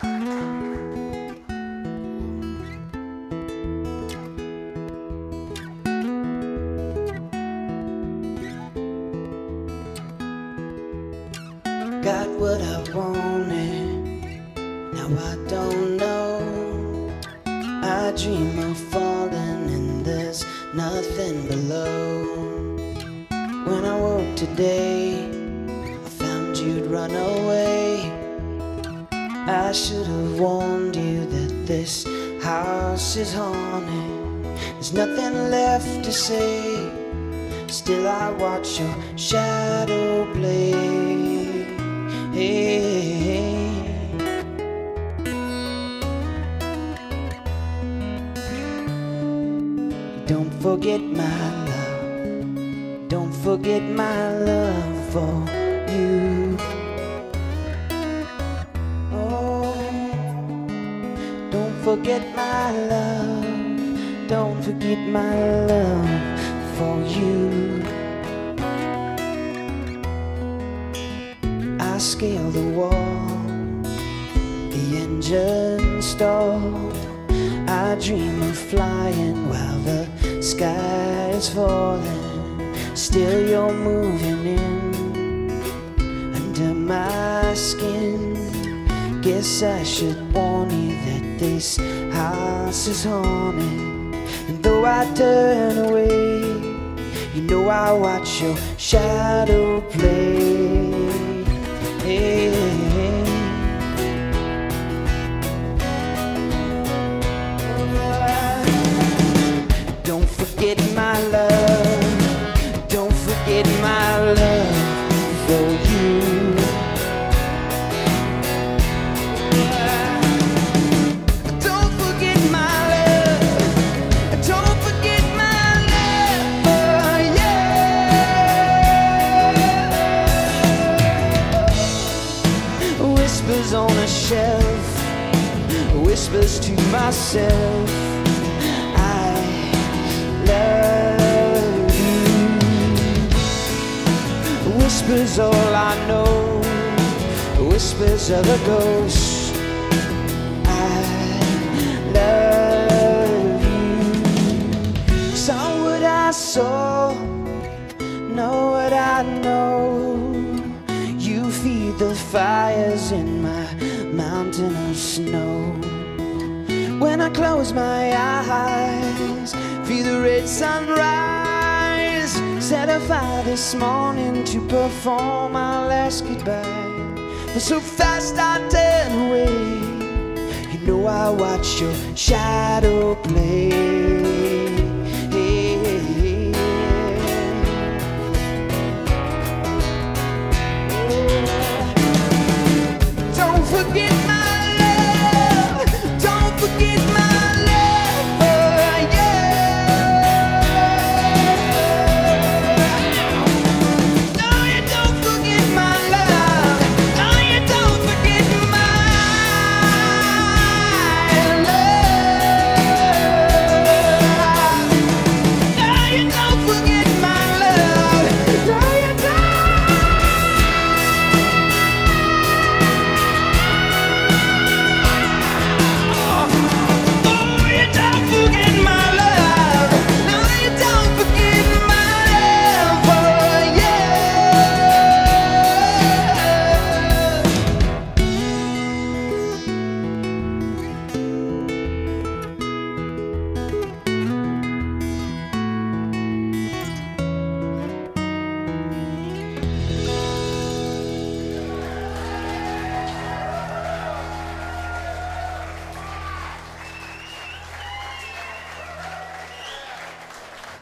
Got what I wanted, now I don't know. I dream of falling and there's nothing below. When I woke today, I found you'd run away. I should have warned you that this house is haunted. There's nothing left to say. Still, I watch your shadow play. Don't forget my love. Don't forget my love for you. Forget my love. Don't forget my love for you. I scale the wall, the engine stalled. I dream of flying while the sky is falling. Still, you're moving in under my skin. Guess I should warn you that this house is haunted. And though I turn away, you know I watch your shadow play. Don't whispers to myself. I love you. Whispers all I know, whispers of a ghost. I love you. Saw what I saw, know what I know. You feed the fires in my mountain of snow. When I close my eyes, feel the red sunrise. Set a fire this morning to perform my last goodbye. But so fast I turn away. You know I watch your shadow play.